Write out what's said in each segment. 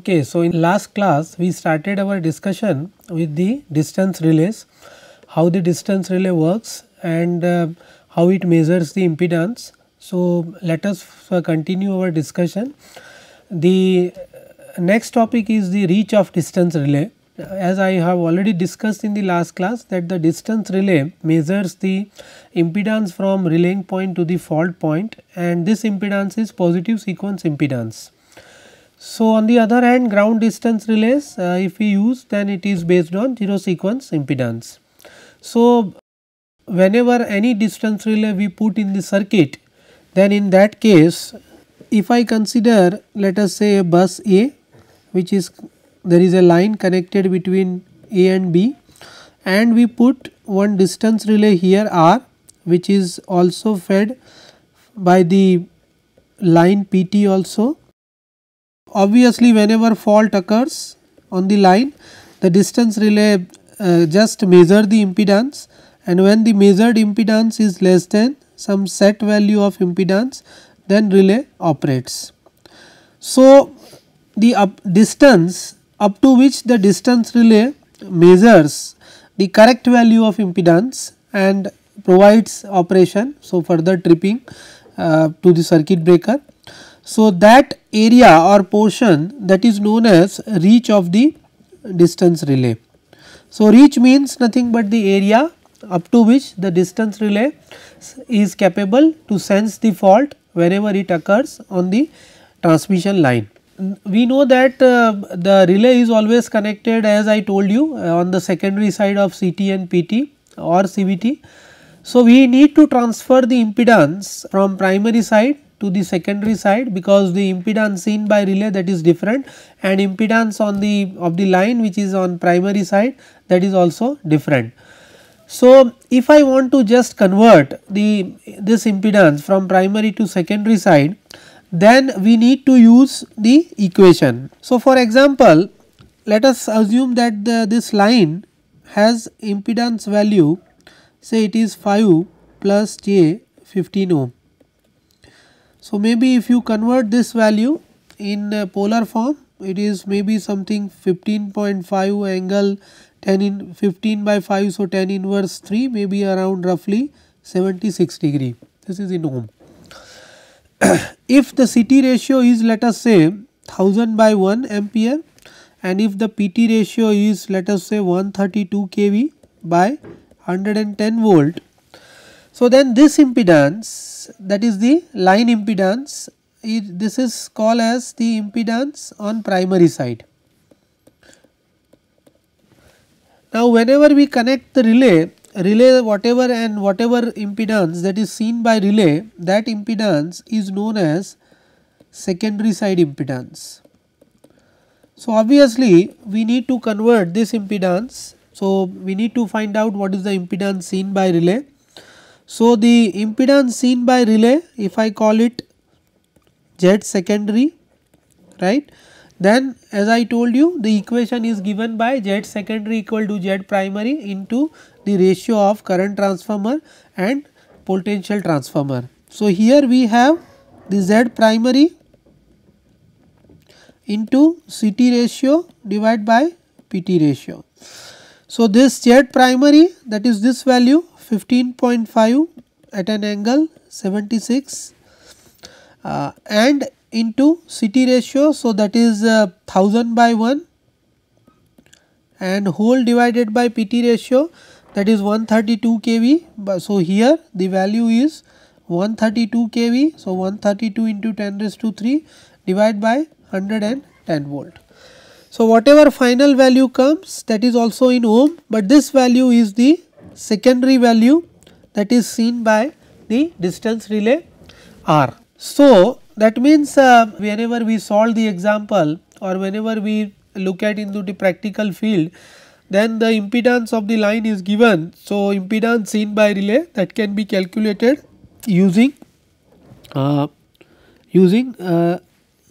Okay, so in last class we started our discussion with the distance relays, how the distance relay works and uh, how it measures the impedance. So, let us uh, continue our discussion. The next topic is the reach of distance relay. As I have already discussed in the last class that the distance relay measures the impedance from relaying point to the fault point and this impedance is positive sequence impedance. So, on the other hand ground distance relays uh, if we use then it is based on 0 sequence impedance. So, whenever any distance relay we put in the circuit then in that case if I consider let us say a bus A which is there is a line connected between A and B and we put one distance relay here R which is also fed by the line PT also Obviously, whenever fault occurs on the line the distance relay uh, just measure the impedance and when the measured impedance is less than some set value of impedance then relay operates. So, the up distance up to which the distance relay measures the correct value of impedance and provides operation. So, further tripping uh, to the circuit breaker so, that area or portion that is known as reach of the distance relay. So, reach means nothing but the area up to which the distance relay is capable to sense the fault whenever it occurs on the transmission line. We know that uh, the relay is always connected as I told you uh, on the secondary side of CT and PT or CVT. So, we need to transfer the impedance from primary side to the secondary side because the impedance seen by relay that is different and impedance on the of the line which is on primary side that is also different. So, if I want to just convert the this impedance from primary to secondary side then we need to use the equation. So, for example, let us assume that the, this line has impedance value say it is 5 plus j 15 ohm so, maybe if you convert this value in polar form it is maybe something 15.5 angle 10 in 15 by 5 so tan inverse 3 maybe around roughly 76 degree this is in ohm. if the CT ratio is let us say 1000 by 1 ampere and if the PT ratio is let us say 132 kV by 110 volt so, then this impedance that is the line impedance it, this is called as the impedance on primary side. Now, whenever we connect the relay, relay whatever and whatever impedance that is seen by relay that impedance is known as secondary side impedance. So, obviously we need to convert this impedance. So, we need to find out what is the impedance seen by relay so, the impedance seen by relay if I call it Z secondary right then as I told you the equation is given by Z secondary equal to Z primary into the ratio of current transformer and potential transformer. So, here we have the Z primary into CT ratio divided by PT ratio. So, this Z primary that is this value 15.5 at an angle 76 uh, and into CT ratio. So, that is uh, 1000 by 1 and whole divided by PT ratio that is 132 kV. So, here the value is 132 kV. So, 132 into 10 raised to 3 divided by 110 volt. So, whatever final value comes that is also in ohm, but this value is the secondary value that is seen by the distance relay R. So, that means uh, whenever we solve the example or whenever we look at into the practical field then the impedance of the line is given. So, impedance seen by relay that can be calculated using uh, using uh,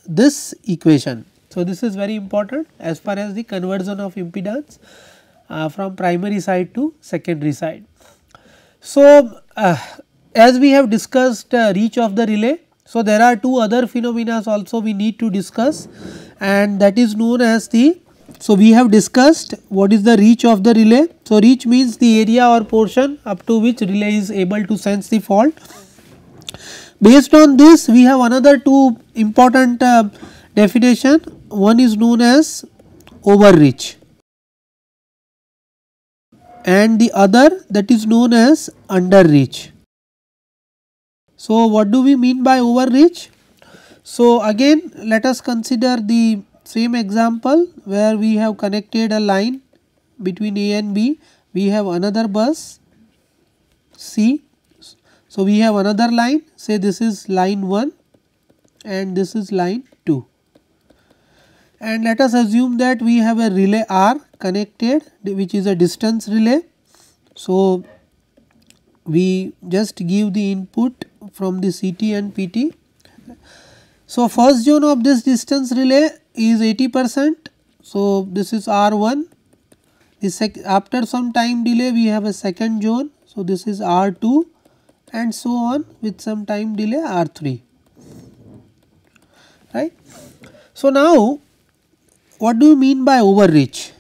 this equation. So, this is very important as far as the conversion of impedance from primary side to secondary side. So, uh, as we have discussed uh, reach of the relay, so there are two other phenomena also we need to discuss and that is known as the so we have discussed what is the reach of the relay. So reach means the area or portion up to which relay is able to sense the fault. Based on this we have another two important uh, definition one is known as overreach and the other that is known as underreach. So what do we mean by overreach? So again let us consider the same example where we have connected a line between A and B, we have another bus C. So we have another line say this is line 1 and this is line 2 and let us assume that we have a relay R connected which is a distance relay. So we just give the input from the CT and PT. So first zone of this distance relay is 80 percent. So this is R1. The after some time delay we have a second zone. So this is R2 and so on with some time delay R3 right. So now what do you mean by overreach?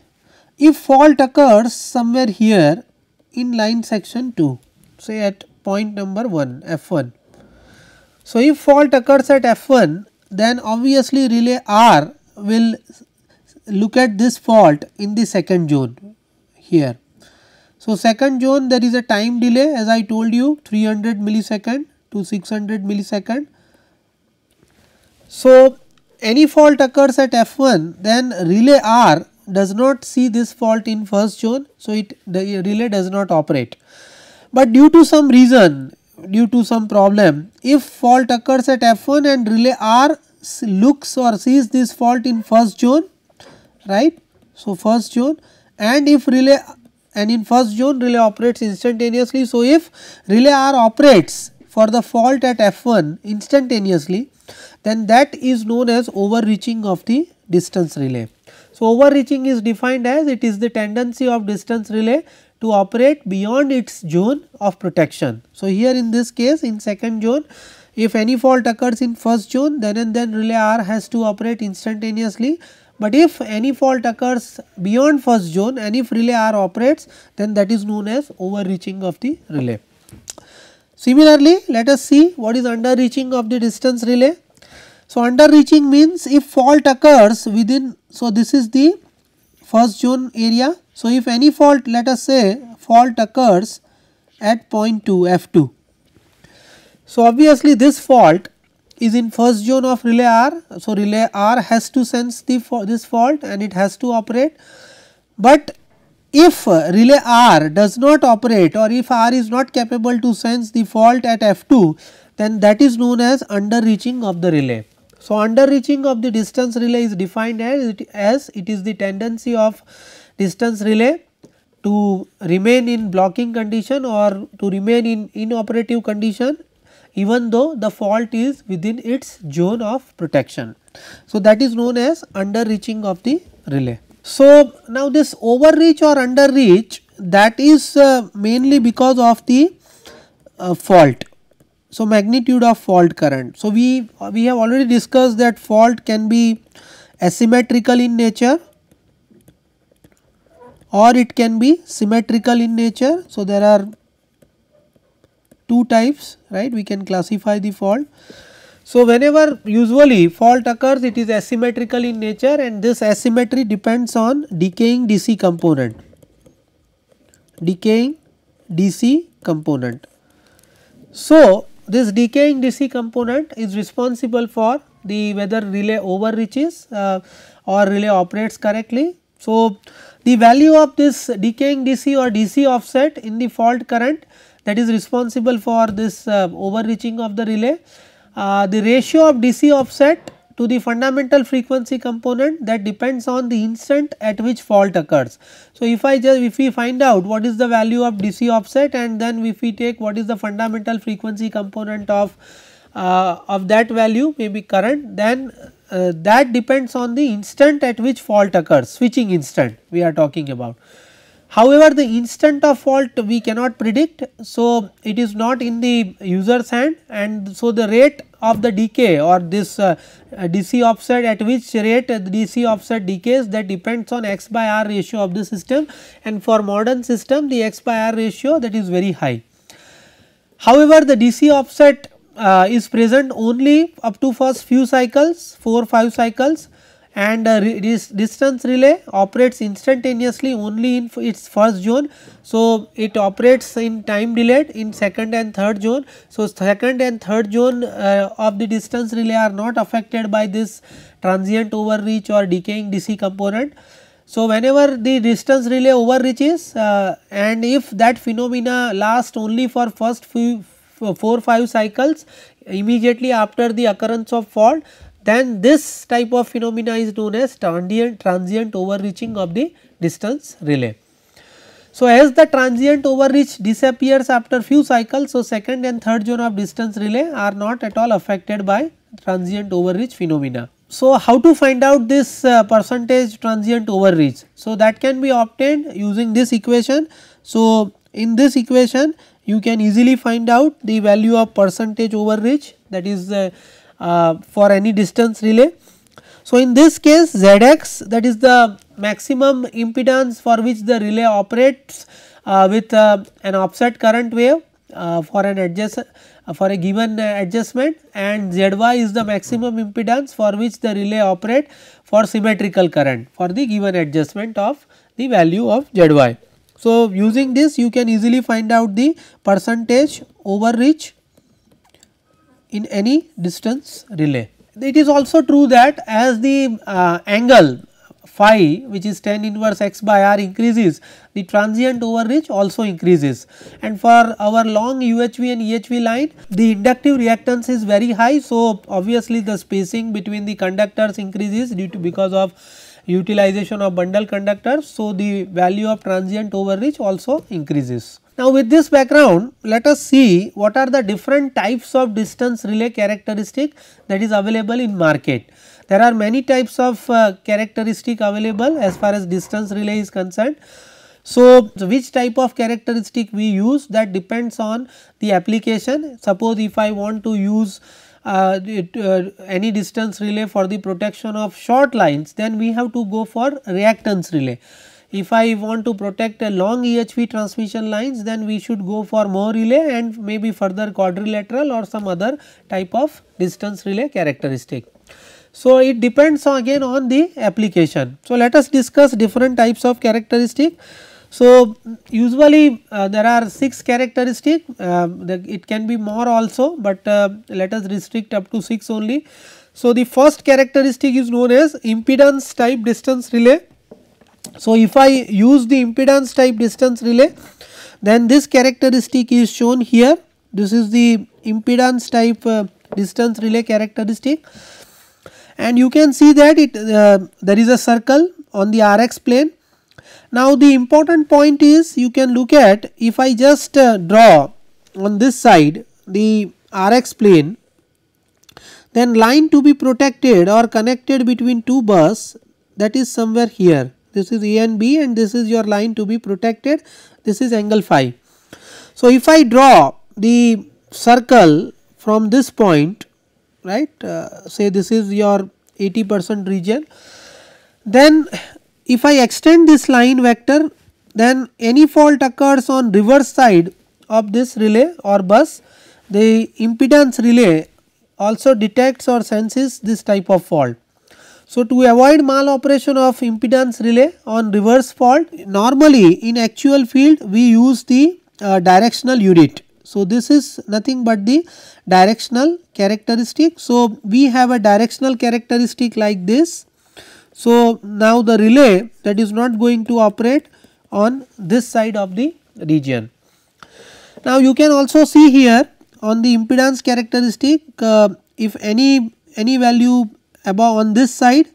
If fault occurs somewhere here in line section 2 say at point number 1 F1. So if fault occurs at F1 then obviously relay R will look at this fault in the second zone here. So second zone there is a time delay as I told you 300 millisecond to 600 millisecond. So any fault occurs at F1 then relay R does not see this fault in first zone. So, it the relay does not operate. But due to some reason due to some problem if fault occurs at F1 and relay R looks or sees this fault in first zone right. So, first zone and if relay and in first zone relay operates instantaneously. So, if relay R operates for the fault at F1 instantaneously then that is known as overreaching of the distance relay. So, overreaching is defined as it is the tendency of distance relay to operate beyond its zone of protection. So, here in this case in second zone if any fault occurs in first zone then and then relay R has to operate instantaneously but if any fault occurs beyond first zone and if relay R operates then that is known as overreaching of the relay. Similarly, let us see what is underreaching of the distance relay. So, underreaching means if fault occurs within, so this is the first zone area. So, if any fault let us say fault occurs at point 2 F2. So, obviously this fault is in first zone of relay R. So, relay R has to sense the this fault and it has to operate. But if relay R does not operate or if R is not capable to sense the fault at F2 then that is known as underreaching of the relay. So, underreaching of the distance relay is defined as it, as it is the tendency of distance relay to remain in blocking condition or to remain in inoperative condition even though the fault is within its zone of protection. So, that is known as underreaching of the relay. So, now this overreach or underreach that is uh, mainly because of the uh, fault so, magnitude of fault current. So, we, we have already discussed that fault can be asymmetrical in nature or it can be symmetrical in nature. So, there are two types right we can classify the fault. So, whenever usually fault occurs it is asymmetrical in nature and this asymmetry depends on decaying DC component, decaying DC component. So, this decaying DC component is responsible for the whether relay overreaches uh, or relay operates correctly. So, the value of this decaying DC or DC offset in the fault current that is responsible for this uh, overreaching of the relay. Uh, the ratio of DC offset to the fundamental frequency component that depends on the instant at which fault occurs. So, if I just if we find out what is the value of DC offset and then if we take what is the fundamental frequency component of uh, of that value maybe current then uh, that depends on the instant at which fault occurs switching instant we are talking about. However, the instant of fault we cannot predict. So, it is not in the user's hand and so the rate of the decay or this uh, DC offset at which rate the DC offset decays that depends on x by r ratio of the system and for modern system the x by r ratio that is very high. However, the DC offset uh, is present only up to first few cycles 4 5 cycles and uh, this distance relay operates instantaneously only in its first zone. So, it operates in time delayed in second and third zone. So, second and third zone uh, of the distance relay are not affected by this transient overreach or decaying DC component. So, whenever the distance relay overreaches uh, and if that phenomena lasts only for first few 4 5 cycles immediately after the occurrence of fault then this type of phenomena is known as transient, transient overreaching of the distance relay. So, as the transient overreach disappears after few cycles, so second and third zone of distance relay are not at all affected by transient overreach phenomena. So, how to find out this uh, percentage transient overreach? So, that can be obtained using this equation. So, in this equation you can easily find out the value of percentage overreach that is uh, uh, for any distance relay. So, in this case Zx that is the maximum impedance for which the relay operates uh, with uh, an offset current wave uh, for an adjust uh, for a given adjustment and Zy is the maximum impedance for which the relay operate for symmetrical current for the given adjustment of the value of Zy. So, using this you can easily find out the percentage overreach in any distance relay. It is also true that as the uh, angle phi which is tan inverse x by r increases the transient overreach also increases and for our long UHV and EHV line the inductive reactance is very high. So, obviously the spacing between the conductors increases due to because of utilization of bundle conductors. So, the value of transient overreach also increases. Now, with this background let us see what are the different types of distance relay characteristic that is available in market. There are many types of uh, characteristic available as far as distance relay is concerned. So, which type of characteristic we use that depends on the application. Suppose if I want to use uh, it, uh, any distance relay for the protection of short lines then we have to go for reactance relay. If I want to protect a long EHV transmission lines then we should go for Mho relay and maybe further quadrilateral or some other type of distance relay characteristic. So, it depends again on the application. So, let us discuss different types of characteristic. So, usually uh, there are 6 characteristic uh, the, it can be more also, but uh, let us restrict up to 6 only. So, the first characteristic is known as impedance type distance relay so, if I use the impedance type distance relay then this characteristic is shown here. This is the impedance type uh, distance relay characteristic. And you can see that it uh, there is a circle on the Rx plane. Now, the important point is you can look at if I just uh, draw on this side the Rx plane then line to be protected or connected between two bus that is somewhere here this is A and B and this is your line to be protected this is angle phi. So, if I draw the circle from this point right uh, say this is your 80 percent region then if I extend this line vector then any fault occurs on reverse side of this relay or bus the impedance relay also detects or senses this type of fault. So, to avoid maloperation of impedance relay on reverse fault normally in actual field we use the uh, directional unit. So, this is nothing but the directional characteristic. So, we have a directional characteristic like this. So, now the relay that is not going to operate on this side of the region. Now, you can also see here on the impedance characteristic uh, if any any value above on this side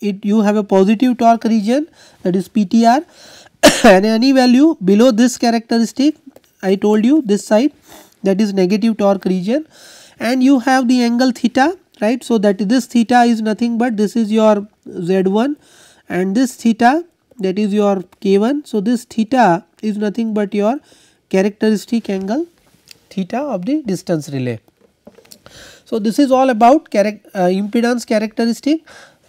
it you have a positive torque region that is PTR and any value below this characteristic I told you this side that is negative torque region and you have the angle theta right. So, that this theta is nothing but this is your Z1 and this theta that is your k1. So, this theta is nothing but your characteristic angle theta of the distance relay. So, this is all about uh, impedance characteristic.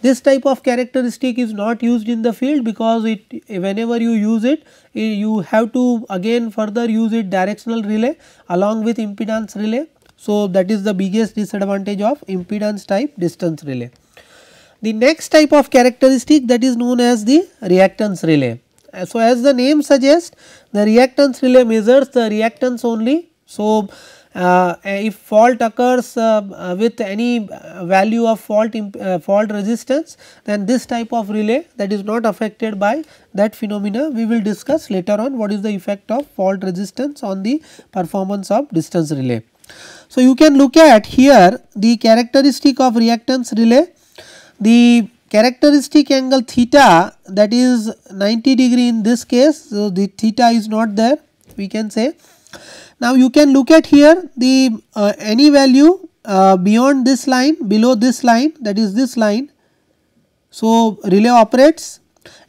This type of characteristic is not used in the field because it whenever you use it you have to again further use it directional relay along with impedance relay. So, that is the biggest disadvantage of impedance type distance relay. The next type of characteristic that is known as the reactance relay. So, as the name suggests the reactance relay measures the reactance only. So, uh, if fault occurs uh, uh with any value of fault uh, fault resistance then this type of relay that is not affected by that phenomena we will discuss later on what is the effect of fault resistance on the performance of distance relay. So, you can look at here the characteristic of reactance relay the characteristic angle theta that is 90 degree in this case. So, the theta is not there we can say. Now, you can look at here the uh, any value uh, beyond this line below this line that is this line. So, relay operates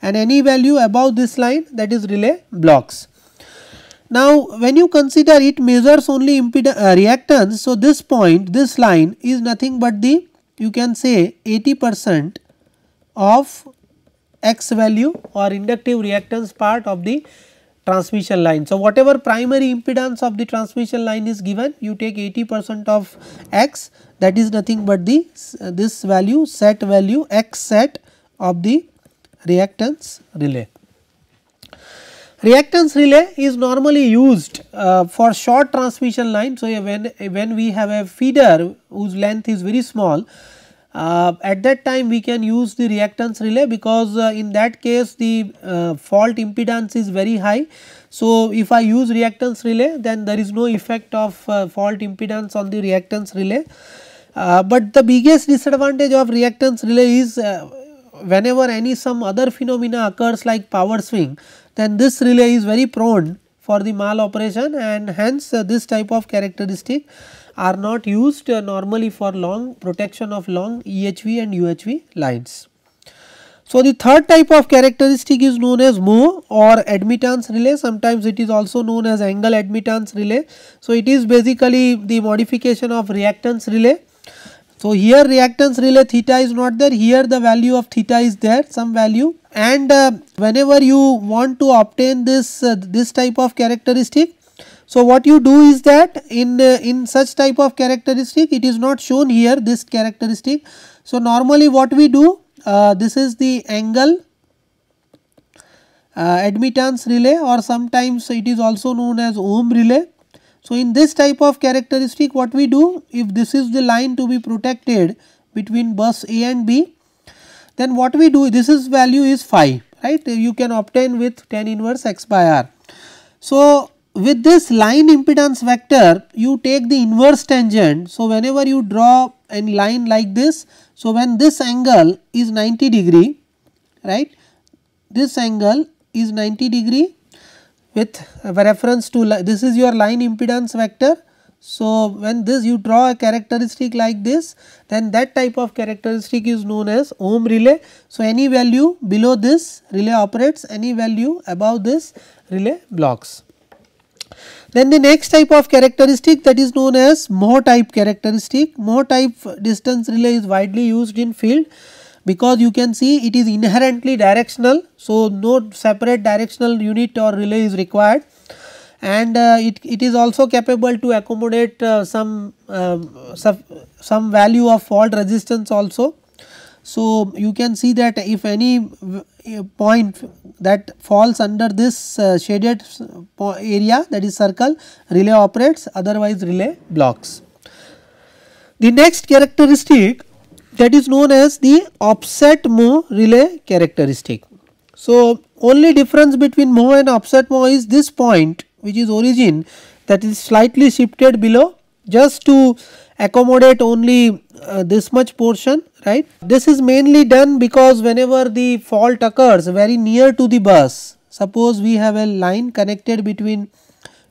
and any value above this line that is relay blocks. Now, when you consider it measures only impedance uh, reactance. So, this point this line is nothing but the you can say 80 percent of x value or inductive reactance part of the transmission line. So, whatever primary impedance of the transmission line is given you take 80 percent of x that is nothing but the uh, this value set value x set of the reactance relay. Reactance relay is normally used uh, for short transmission line. So, when, when we have a feeder whose length is very small, uh, at that time we can use the reactance relay because uh, in that case the uh, fault impedance is very high. So, if I use reactance relay then there is no effect of uh, fault impedance on the reactance relay. Uh, but the biggest disadvantage of reactance relay is whenever any some other phenomena occurs like power swing then this relay is very prone for the mal operation and hence uh, this type of characteristic are not used uh, normally for long protection of long EHV and UHV lines. So, the third type of characteristic is known as Mho or admittance relay sometimes it is also known as angle admittance relay. So, it is basically the modification of reactance relay so, here reactance relay theta is not there, here the value of theta is there some value and uh, whenever you want to obtain this, uh, this type of characteristic. So, what you do is that in, uh, in such type of characteristic it is not shown here this characteristic. So, normally what we do uh, this is the angle uh, admittance relay or sometimes it is also known as ohm relay so, in this type of characteristic what we do if this is the line to be protected between bus A and B then what we do this is value is phi right you can obtain with tan inverse x by r. So, with this line impedance vector you take the inverse tangent. So, whenever you draw a line like this so when this angle is 90 degree right this angle is 90 degree with reference to this is your line impedance vector. So, when this you draw a characteristic like this then that type of characteristic is known as ohm relay. So, any value below this relay operates any value above this relay blocks. Then the next type of characteristic that is known as Mho type characteristic. Mho type distance relay is widely used in field because you can see it is inherently directional. So, no separate directional unit or relay is required and uh, it, it is also capable to accommodate uh, some, uh, some value of fault resistance also. So, you can see that if any point that falls under this uh, shaded area that is circle relay operates otherwise relay blocks. The next characteristic that is known as the offset Mho relay characteristic. So, only difference between Mho and offset Mho is this point which is origin that is slightly shifted below just to accommodate only uh, this much portion right. This is mainly done because whenever the fault occurs very near to the bus suppose we have a line connected between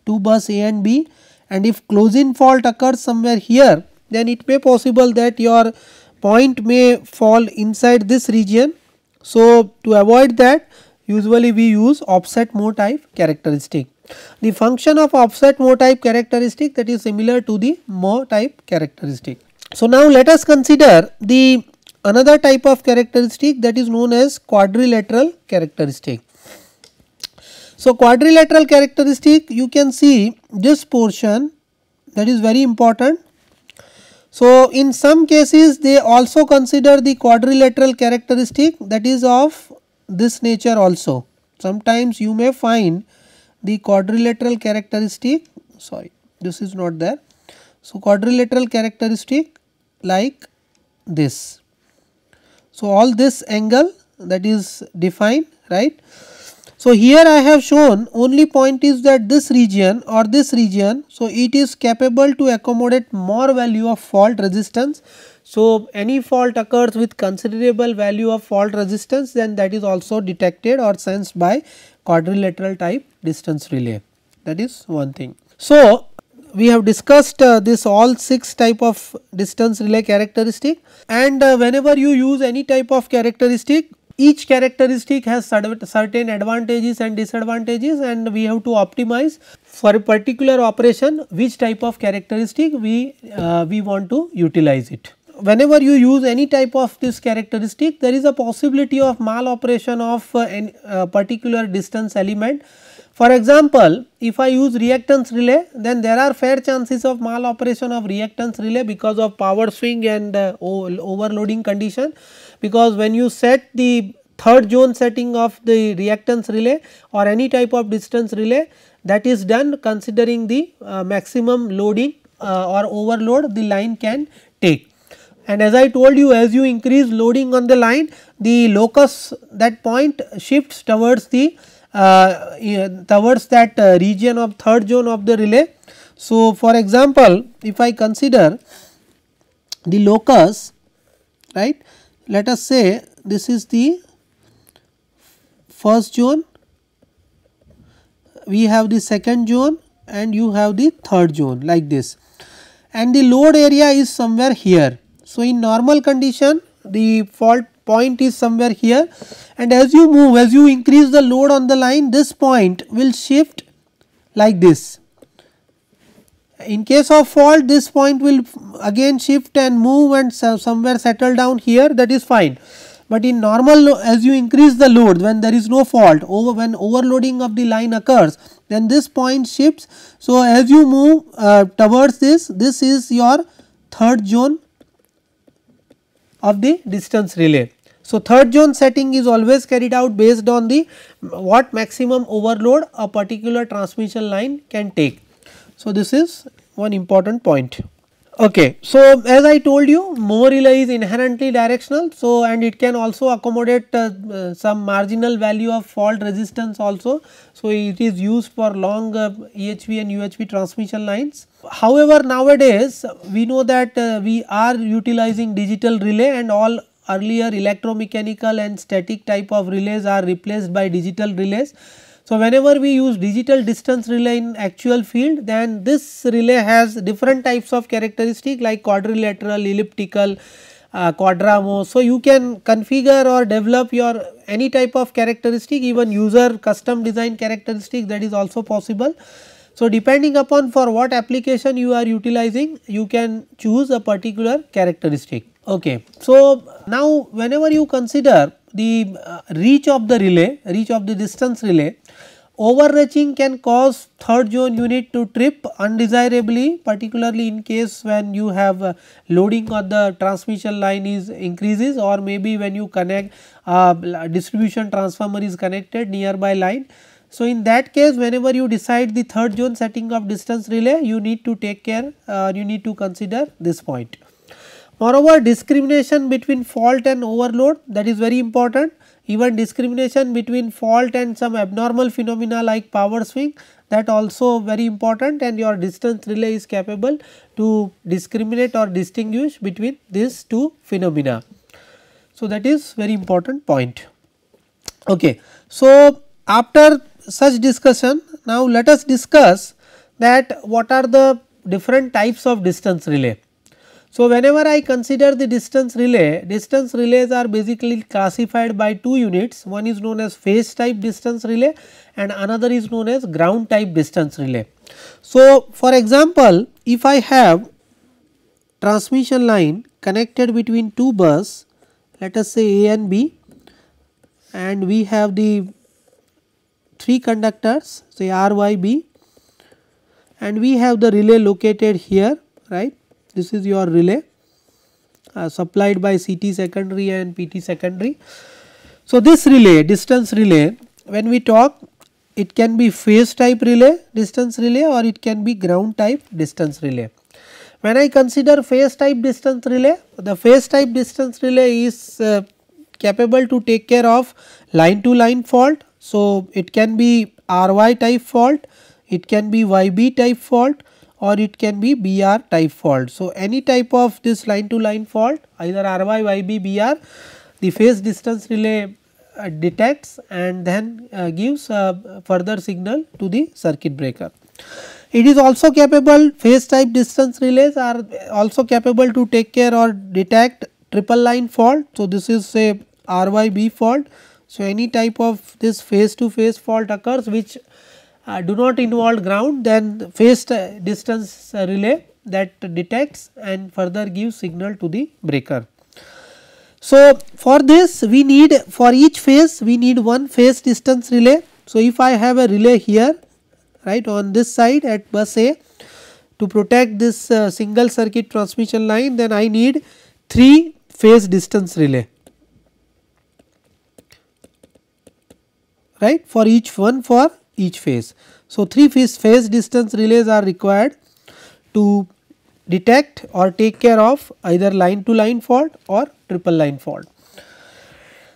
two bus A and B and if closing fault occurs somewhere here then it may possible that your point may fall inside this region. So, to avoid that usually we use offset Mho type characteristic. The function of offset Mho type characteristic that is similar to the Mho type characteristic. So, now let us consider the another type of characteristic that is known as quadrilateral characteristic. So, quadrilateral characteristic you can see this portion that is very important. So, in some cases they also consider the quadrilateral characteristic that is of this nature also. Sometimes you may find the quadrilateral characteristic sorry this is not there. So, quadrilateral characteristic like this. So, all this angle that is defined right. So, here I have shown only point is that this region or this region. So, it is capable to accommodate more value of fault resistance. So, any fault occurs with considerable value of fault resistance then that is also detected or sensed by quadrilateral type distance relay that is one thing. So, we have discussed uh, this all 6 type of distance relay characteristic. And uh, whenever you use any type of characteristic each characteristic has certain advantages and disadvantages and we have to optimize for a particular operation which type of characteristic we uh, we want to utilize it. Whenever you use any type of this characteristic there is a possibility of mal operation of uh, any uh, particular distance element for example, if I use reactance relay then there are fair chances of maloperation of reactance relay because of power swing and uh, overloading condition because when you set the third zone setting of the reactance relay or any type of distance relay that is done considering the uh, maximum loading uh, or overload the line can take. And as I told you as you increase loading on the line the locus that point shifts towards the towards that uh, region of third zone of the relay. So, for example, if I consider the locus right let us say this is the first zone we have the second zone and you have the third zone like this and the load area is somewhere here. So, in normal condition the fault point is somewhere here and as you move as you increase the load on the line this point will shift like this. In case of fault this point will again shift and move and somewhere settle down here that is fine. But in normal as you increase the load when there is no fault over when overloading of the line occurs then this point shifts. So, as you move uh, towards this this is your third zone of the distance relay. So, third zone setting is always carried out based on the what maximum overload a particular transmission line can take. So, this is one important point. Okay. So, as I told you Mho relay is inherently directional. So, and it can also accommodate uh, uh, some marginal value of fault resistance also. So, it is used for long uh, EHV and UHV transmission lines. However, nowadays we know that uh, we are utilizing digital relay and all earlier electromechanical and static type of relays are replaced by digital relays. So, whenever we use digital distance relay in actual field then this relay has different types of characteristic like quadrilateral, elliptical, uh, quadramo. So, you can configure or develop your any type of characteristic even user custom design characteristic that is also possible. So, depending upon for what application you are utilizing you can choose a particular characteristic. Okay. So, now whenever you consider the uh, reach of the relay, reach of the distance relay, overreaching can cause third zone unit to trip undesirably particularly in case when you have uh, loading on the transmission line is increases or maybe when you connect uh, distribution transformer is connected nearby line. So, in that case whenever you decide the third zone setting of distance relay you need to take care uh, you need to consider this point. Moreover, discrimination between fault and overload that is very important even discrimination between fault and some abnormal phenomena like power swing that also very important and your distance relay is capable to discriminate or distinguish between these two phenomena. So, that is very important point. Okay. So, after such discussion now let us discuss that what are the different types of distance relay. So, whenever I consider the distance relay, distance relays are basically classified by two units, one is known as phase type distance relay and another is known as ground type distance relay. So, for example, if I have transmission line connected between two bus, let us say A and B and we have the three conductors say R, Y, B and we have the relay located here right this is your relay uh, supplied by CT secondary and PT secondary. So, this relay distance relay when we talk it can be phase type relay distance relay or it can be ground type distance relay. When I consider phase type distance relay the phase type distance relay is uh, capable to take care of line to line fault. So, it can be RY type fault, it can be YB type fault or it can be BR type fault. So, any type of this line to line fault either RY, YB, BR the phase distance relay uh, detects and then uh, gives further signal to the circuit breaker. It is also capable phase type distance relays are also capable to take care or detect triple line fault. So, this is say RYB fault. So, any type of this phase to phase fault occurs which uh, do not involve ground then phase distance relay that detects and further gives signal to the breaker. So, for this we need for each phase we need one phase distance relay. So, if I have a relay here right on this side at bus A to protect this uh, single circuit transmission line then I need 3 phase distance relay right for each one for each phase. So, 3 phase, phase distance relays are required to detect or take care of either line to line fault or triple line fault.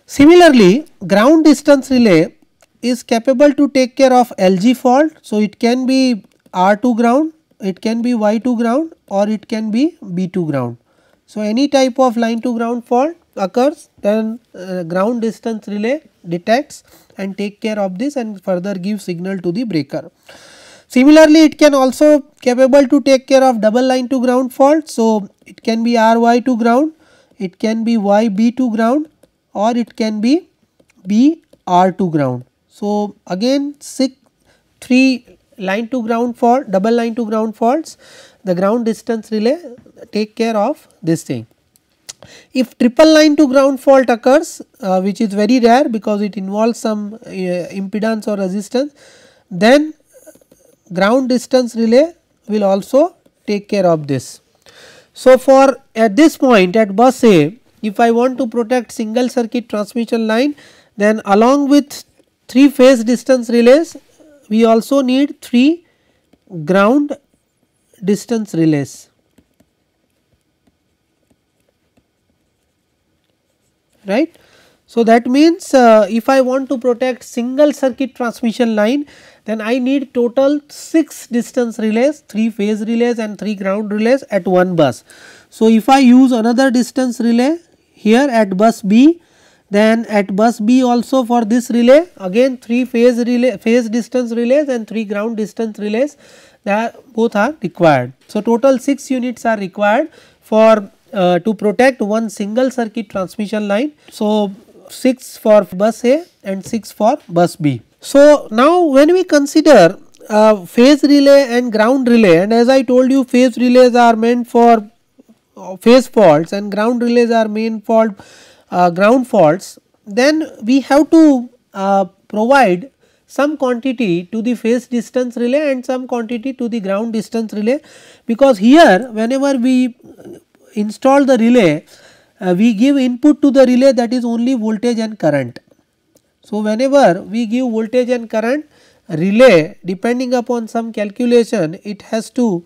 Similarly, ground distance relay is capable to take care of LG fault. So, it can be R2 ground, it can be Y2 ground or it can be B2 ground. So, any type of line to ground fault occurs then uh, ground distance relay detects and take care of this and further give signal to the breaker. Similarly, it can also capable to take care of double line to ground fault. So, it can be RY to ground, it can be YB to ground or it can be BR to ground. So, again 6 3 line to ground fault double line to ground faults the ground distance relay take care of this thing. If triple line to ground fault occurs uh, which is very rare because it involves some uh, impedance or resistance then ground distance relay will also take care of this. So, for at this point at bus A if I want to protect single circuit transmission line then along with 3 phase distance relays we also need 3 ground distance relays. Right. So, that means uh, if I want to protect single circuit transmission line then I need total 6 distance relays 3 phase relays and 3 ground relays at one bus. So, if I use another distance relay here at bus B then at bus B also for this relay again 3 phase relay phase distance relays and 3 ground distance relays that both are required. So, total 6 units are required for uh, to protect one single circuit transmission line. So, 6 for bus A and 6 for bus B. So, now when we consider uh, phase relay and ground relay and as I told you phase relays are meant for uh, phase faults and ground relays are meant for uh, ground faults then we have to uh, provide some quantity to the phase distance relay and some quantity to the ground distance relay because here whenever we install the relay, uh, we give input to the relay that is only voltage and current. So, whenever we give voltage and current relay depending upon some calculation it has to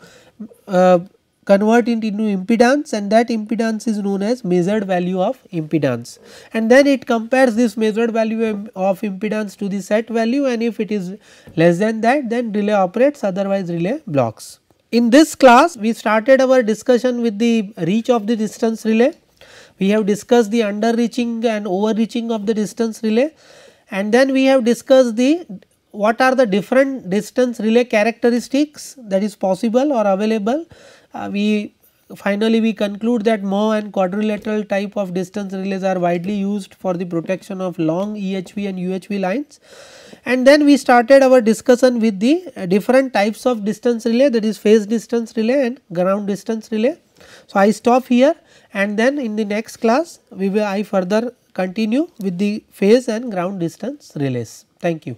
uh, convert it into impedance and that impedance is known as measured value of impedance and then it compares this measured value of impedance to the set value and if it is less than that then relay operates otherwise relay blocks. In this class we started our discussion with the reach of the distance relay. We have discussed the under reaching and over reaching of the distance relay and then we have discussed the what are the different distance relay characteristics that is possible or available. Uh, we finally we conclude that Mho and quadrilateral type of distance relays are widely used for the protection of long EHV and UHV lines. And then we started our discussion with the uh, different types of distance relay that is phase distance relay and ground distance relay. So, I stop here and then in the next class we will I further continue with the phase and ground distance relays. Thank you.